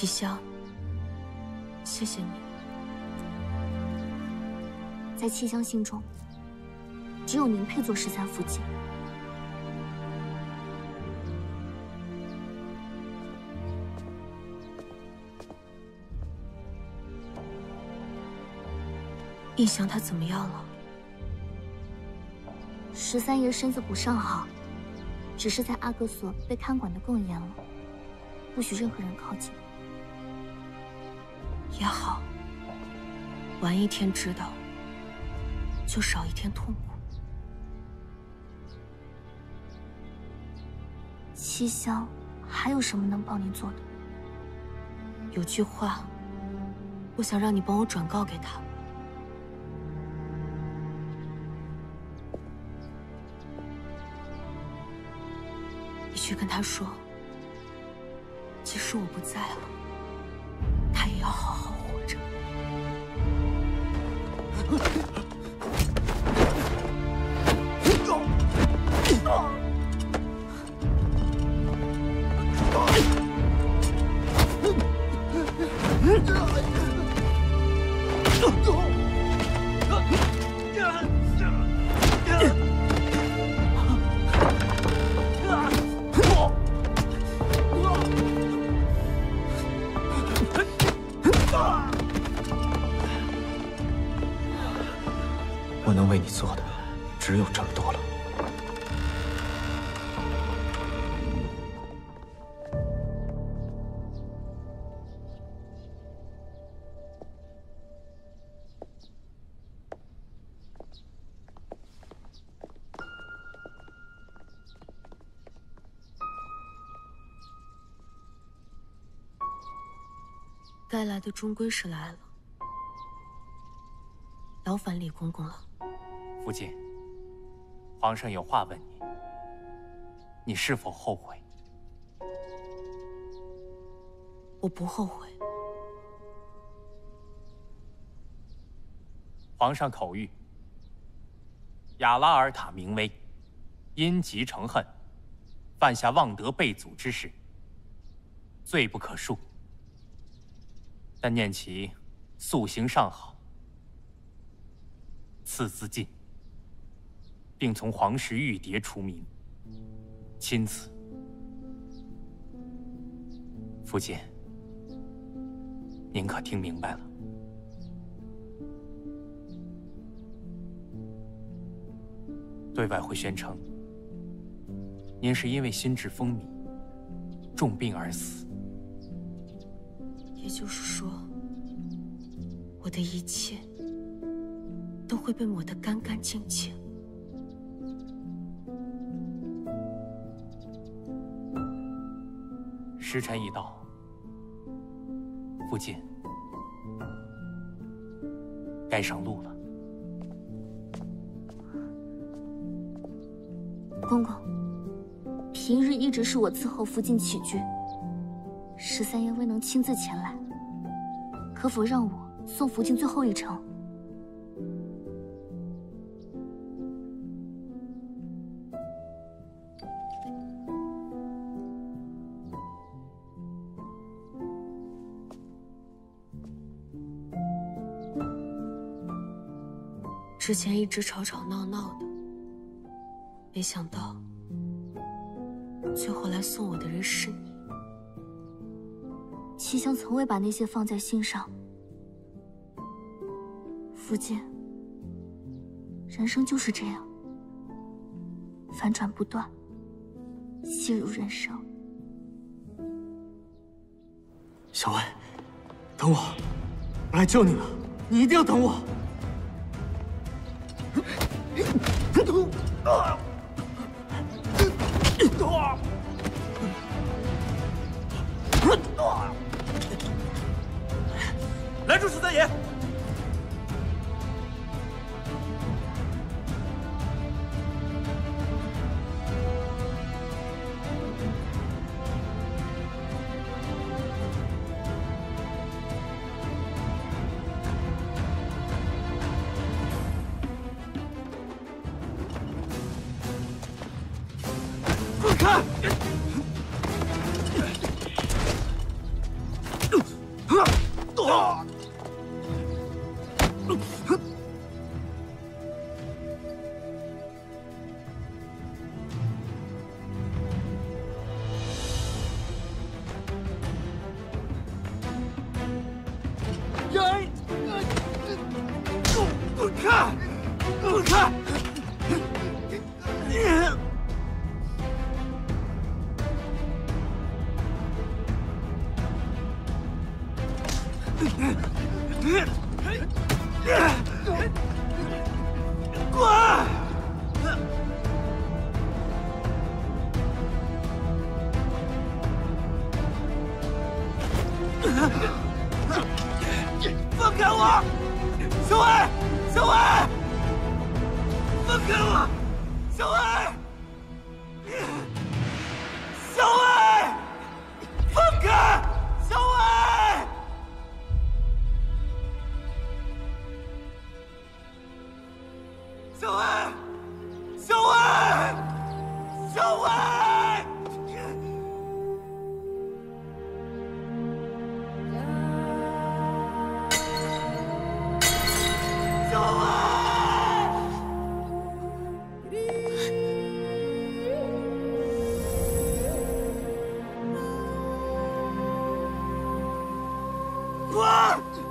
七香，谢谢你。在七香心中，只有您配做十三福晋。印香他怎么样了？十三爷身子骨尚好，只是在阿哥所被看管的更严了，不许任何人靠近。也好，晚一天知道，就少一天痛苦。七香，还有什么能帮您做的？有句话，我想让你帮我转告给他。你去跟他说，即使我不在了，他也要好好 Huh? 只有这么多了。该来的终归是来了，劳烦李公公了。福晋，皇上有话问你，你是否后悔？我不后悔。皇上口谕：雅拉尔塔明威，因疾成恨，犯下妄德背祖之事，罪不可恕。但念其素行尚好，赐自尽，并从皇室玉牒除名。钦此。父亲，您可听明白了？对外会宣称，您是因为心智风靡，重病而死。也就是说，我的一切都会被抹得干干净净。时辰已到，父亲该上路了。公公，平日一直是我伺候福晋起居。十三爷未能亲自前来，可否让我送福晋最后一程？之前一直吵吵闹闹的，没想到最后来送我的人是你。七香从未把那些放在心上。福晋，人生就是这样，反转不断，戏如人生。小薇，等我，我来救你了，你一定要等我。拦住十三爷！放放开我，小伟，小伟，放开我，小伟，小伟，放开，小伟，小伟，小伟，小伟。小伟！滚！